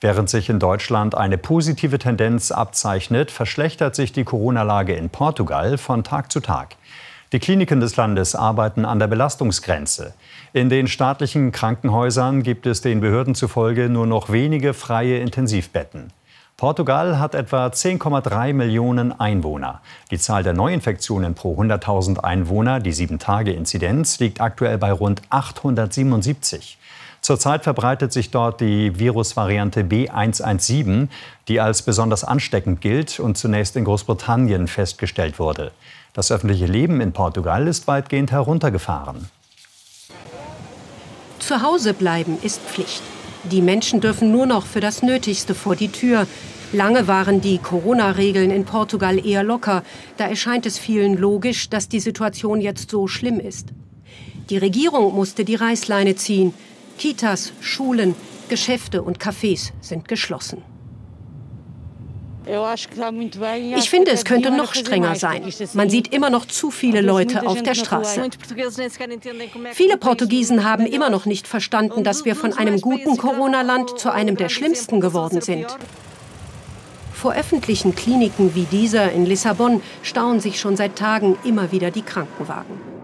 Während sich in Deutschland eine positive Tendenz abzeichnet, verschlechtert sich die Corona-Lage in Portugal von Tag zu Tag. Die Kliniken des Landes arbeiten an der Belastungsgrenze. In den staatlichen Krankenhäusern gibt es den Behörden zufolge nur noch wenige freie Intensivbetten. Portugal hat etwa 10,3 Millionen Einwohner. Die Zahl der Neuinfektionen pro 100.000 Einwohner, die 7-Tage-Inzidenz, liegt aktuell bei rund 877. Zurzeit verbreitet sich dort die Virusvariante B117, die als besonders ansteckend gilt und zunächst in Großbritannien festgestellt wurde. Das öffentliche Leben in Portugal ist weitgehend heruntergefahren. Zu Hause bleiben ist Pflicht. Die Menschen dürfen nur noch für das Nötigste vor die Tür. Lange waren die Corona-Regeln in Portugal eher locker. Da erscheint es vielen logisch, dass die Situation jetzt so schlimm ist. Die Regierung musste die Reißleine ziehen. Kitas, Schulen, Geschäfte und Cafés sind geschlossen. Ich finde, es könnte noch strenger sein. Man sieht immer noch zu viele Leute auf der Straße. Viele Portugiesen haben immer noch nicht verstanden, dass wir von einem guten Corona-Land zu einem der schlimmsten geworden sind. Vor öffentlichen Kliniken wie dieser in Lissabon stauen sich schon seit Tagen immer wieder die Krankenwagen.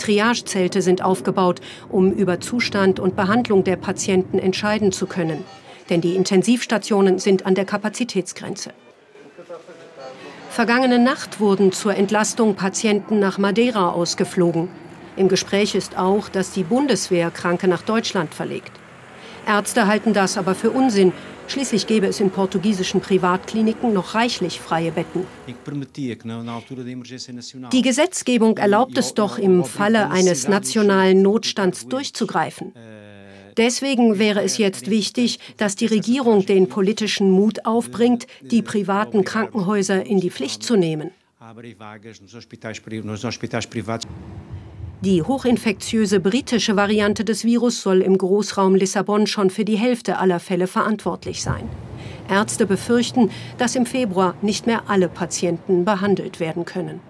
Triagezelte sind aufgebaut, um über Zustand und Behandlung der Patienten entscheiden zu können. Denn die Intensivstationen sind an der Kapazitätsgrenze. Vergangene Nacht wurden zur Entlastung Patienten nach Madeira ausgeflogen. Im Gespräch ist auch, dass die Bundeswehr Kranke nach Deutschland verlegt. Ärzte halten das aber für Unsinn. Schließlich gäbe es in portugiesischen Privatkliniken noch reichlich freie Betten. Die Gesetzgebung erlaubt es doch, im Falle eines nationalen Notstands durchzugreifen. Deswegen wäre es jetzt wichtig, dass die Regierung den politischen Mut aufbringt, die privaten Krankenhäuser in die Pflicht zu nehmen. Die hochinfektiöse britische Variante des Virus soll im Großraum Lissabon schon für die Hälfte aller Fälle verantwortlich sein. Ärzte befürchten, dass im Februar nicht mehr alle Patienten behandelt werden können.